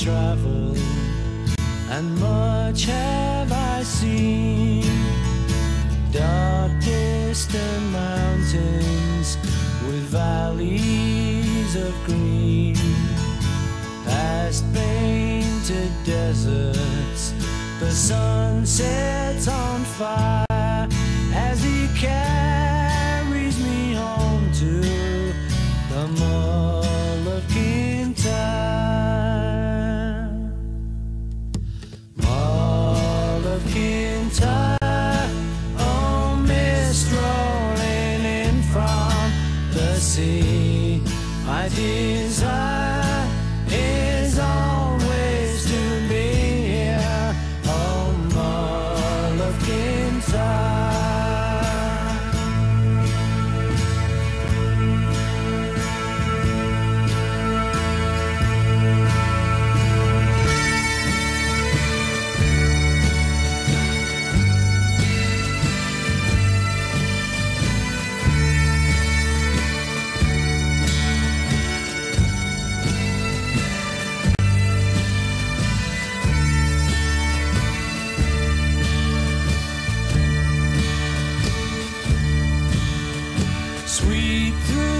traveled, and much have I seen. Dark distant mountains with valleys of green, past painted deserts. The sun sets on fire as he carries me home to the Mull sea. My desire through